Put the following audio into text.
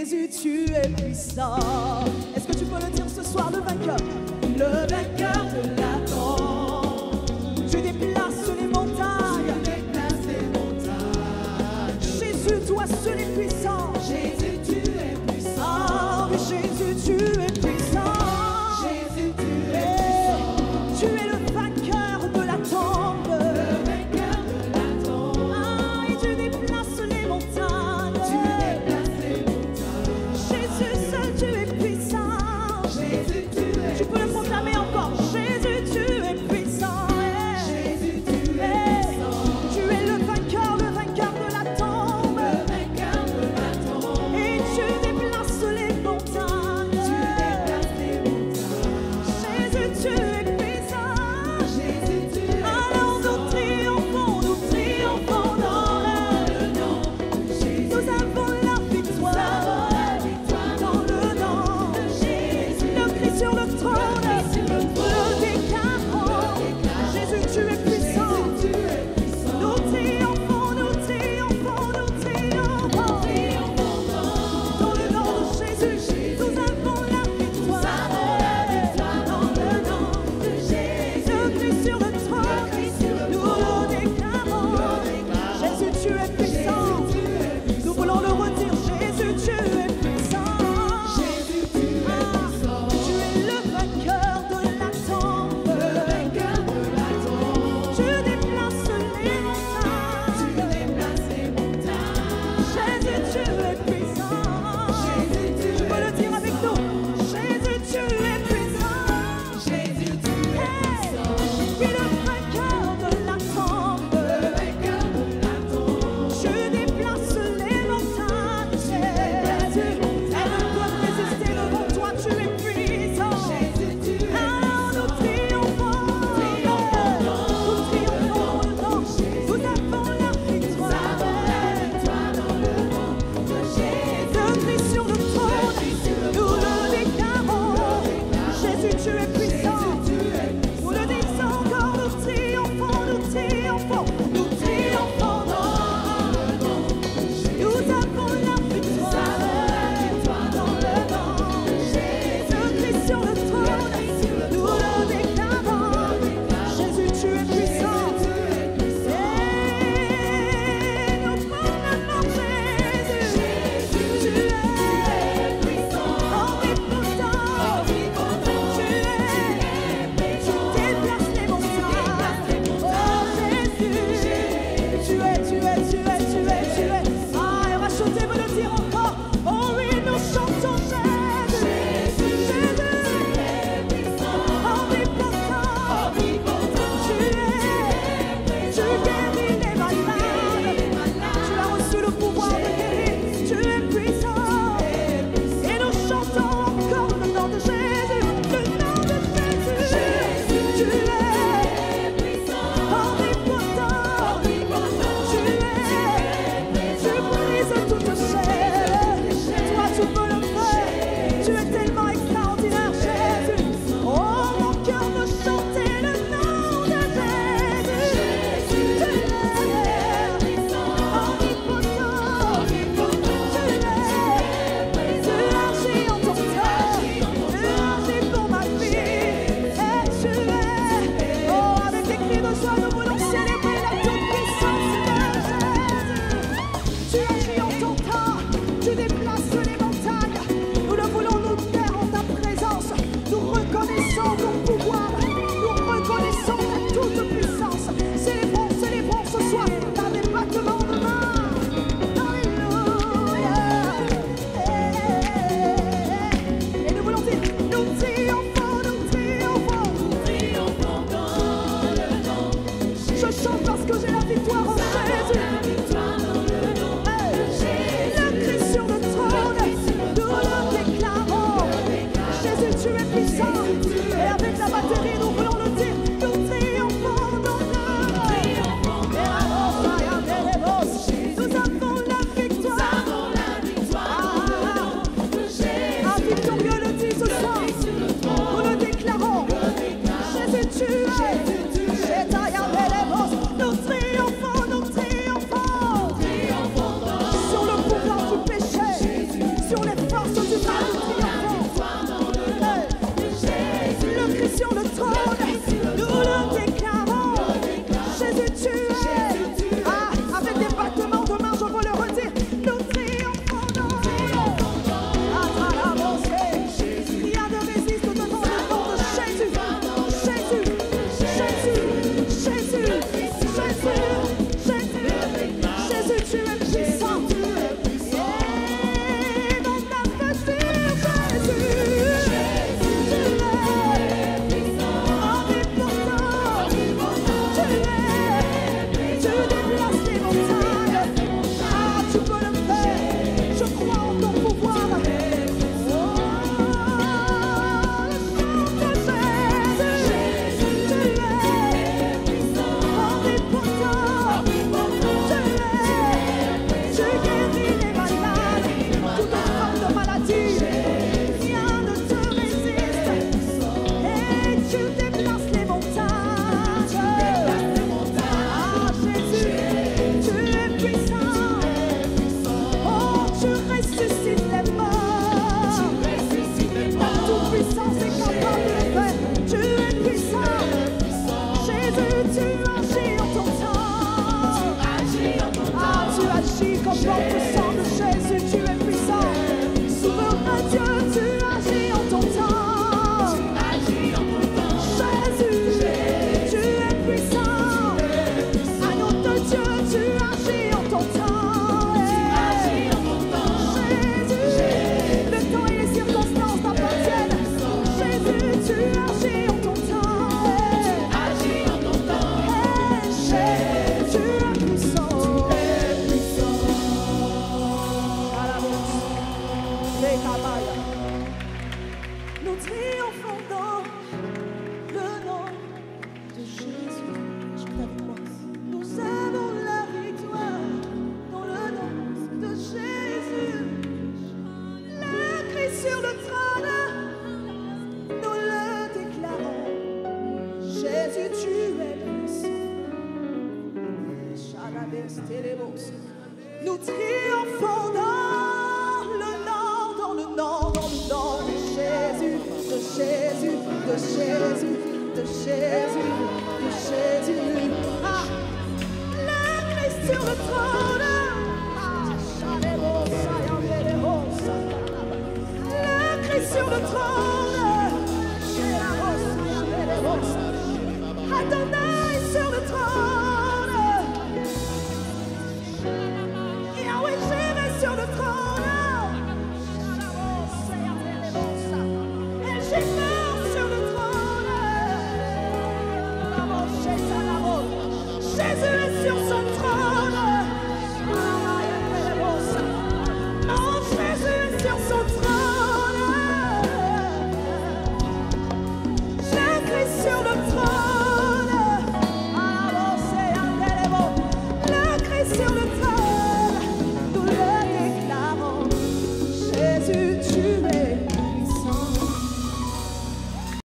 Jésus, tu es puissant. Est-ce que tu peux le dire ce soir, le vainqueur? Le vainqueur de la tombe. Tu déplaces les montagnes. Jésus, toi seul est puissant. Jésus, Noteel van de Jésus, de Jésus, de Jésus, de Jésus. Ah, le sur le trône.